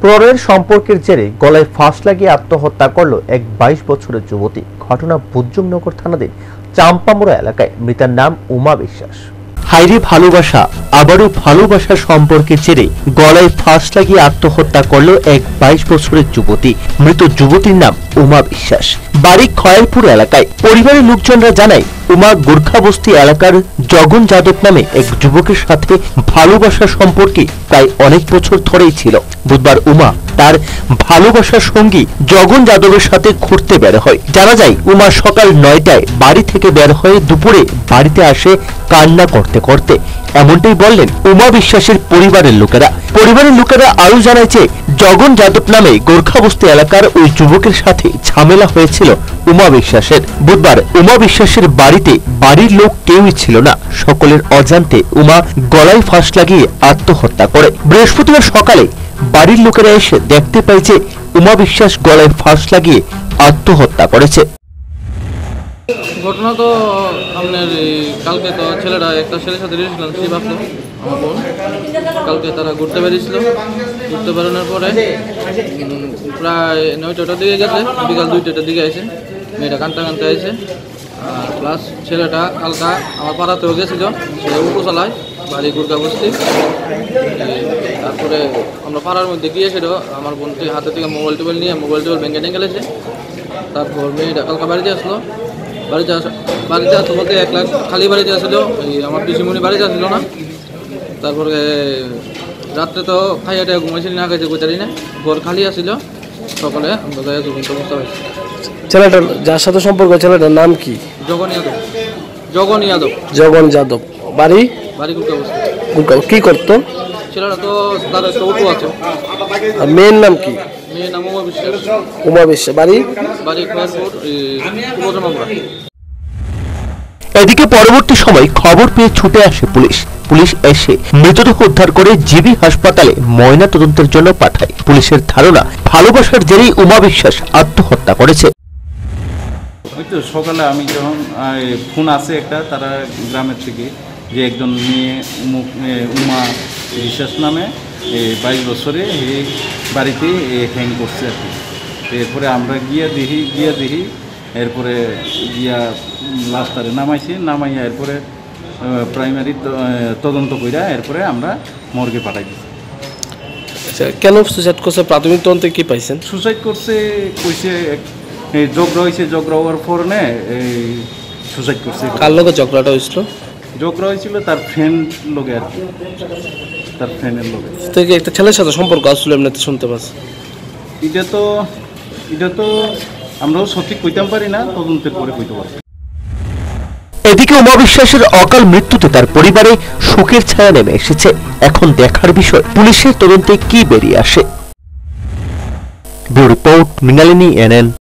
প্রণয়ের সম্পর্কের জেরে গলায় ফাঁস লাগিয়ে আত্মহত্যা করল এক বাইশ বছরের যুবতী। ঘটনা বুজ্জুমনগর থানাধীন চাম্পামুড়া এলাকায়। মৃতার নাম উমা বিশ্বাস। হাইরে ভালোবাসা, আবারও ভালোবাসার সম্পর্কের জেরে গলায় ফাঁস লাগিয়ে আত্মহত্যা করল এক বাইশ বছরের যুবতী। মৃত যুবতীর নাম উমা বিশ্বাস। বাড়ি খয়েরপুর এলাকায়। পরিবারের লোকজনরা জানায় উমা গোর্খাবস্তি এলাকার জগন যাদব নামে এক যুবকের সাথে ভালোবাসার সম্পর্কে প্রায় অনেক বছর ধরেই ছিল। বুধবার উমা তার ভালোবাসার সঙ্গী জগন যাদবের সাথে ঘুরতে বের হয়। জানা যায়, উমা সকাল নয়টায় বাড়ি থেকে বের হয়ে দুপুরে বাড়িতে আসে কান্না করতে করতে। এমনটাই বললেন উমা বিশ্বাসের পরিবারের লোকেরা। পরিবারের লোকেরা আরও জানায় যে জগন যাদব নামে গোর্খাবস্তি এলাকার ওই যুবকের সাথে ঝামেলা হয়েছিল উমা বিশ্বাসের। বুধবার উমা বিশ্বাসের বাড়িতে বাড়ির লোক কেউই ছিল না। সকলের অজান্তে উমা গলায় ফাঁস লাগিয়ে আত্মহত্যা করে। বৃহস্পতিবার সকালে বাড়ির লোকেরা এসে দেখতে পাই যে উমা বিশ্বাস গলায় ফাঁস লাগিয়ে আত্মহত্যা করেছে। ঘটনা তো আপনার কালকে তো ছেলেরা একটা ছেলের সাথে শিব আসলো আমার বোন, কালকে তারা ঘুরতে বেরিয়েছিল। ঘুরতে বেরোনোর পরে প্রায় নয়টাটার দিকে গেছে, বিকাল দুইটাটার দিকে এসে মেয়েটা কানতে কানতে আর প্লাস ছেলেটা কালকা আমার পাড়াতেও গেছিল, সে উঠু চালায় বাড়ি গুরগা বস্তি। তারপরে আমরা পাড়ার মধ্যে গিয়ে সেটা আমার বোনকে হাতে থেকে মোবাইল টোবাইল নিয়ে মোবাইল টোবাইল ভেঙে টেঙ্গে গেলেছে তারপর মেয়েটা কালকা বাড়িতে আসলো বাড়িতে আস বাড়িতে আসলো বলতে এক লাখ খালি বাড়িতে আসলো এই আমার পিসিমণি বাড়িতে আসলো না। তারপরে রাত্রে তো খাইয়া টাইয়া ঘুমাইছিল না খাইছে গোচারি না ঘর খালি আসছিল সকালে আমরা হয়েছে। ছেলেটার যার সাথে সম্পর্ক ছেলেটার নাম কি? জগন ইয়াদব জগন ইয়াদব জগন যাদব। বাড়ি? বাড়ি গুরগাঁও। কি করতো? ছেলেরা তো তার একটা অটো আছে। আর মেয়ের নাম কি? মেয়ের নাম উমা বিশ্বাস। উমা বিশ্বাস বাড়ি? বাড়ি খয়ারপুর এদিকে পরবর্তী সময় খবর পেয়ে ছুটে আসে পুলিশ। পুলিশ এসে মৃতদেহ উদ্ধার করে জিবি হাসপাতালে ময়না তদন্তের জন্য পাঠায়। পুলিশের ধারণা ভালোবাসার জেরেই উমা বিশ্বাস আত্মহত্যা করেছে। ওই তো সকালে আমি যখন আহ, ফোন আসে একটা তারা গ্রামের থেকে যে একজন মেয়ে উমা বিশ্বাস নামে বাইশ বছরে এই বাড়িতে হ্যাং করছে আর কি। এরপরে আমরা গিয়া দেখি গিয়া দেখি এরপরে গিয়া লাস্টারে নামাইছি নামাইয়া এরপরে প্রাইমারি তদন্ত কইরা এরপরে আমরা মর্গে পাঠাই দিছি। আচ্ছা, কেন সুসাইড করছে? প্রাথমিক তদন্তে কি পাইছেন? সুসাইড করছে কইছে জগরা হয়েছে জগরা হওয়ার পরে এই সুসাইড করছে। কার লোকের ঝগড়াটা হয়েছিল জগরা হয়েছিল তার ফ্রেন্ড লোকে আর কি। তার ফ্রেন্ডের লোকে। থেকে একটা ছেলের সাথে সম্পর্ক আসলে এমনিতে শুনতে পাচ্ছি। এটা তো এটা তো আমরাও সঠিক কইতাম পারি না তদন্তে করে কইতে পারি এদিকে উমা বিশ্বাসের অকাল মৃত্যুতে তার পরিবারে শোকের ছায়া নেমে এসেছে। এখন দেখার বিষয় পুলিশের তদন্তে কি বেরিয়ে আসে। Bureau report Mrinalini NN.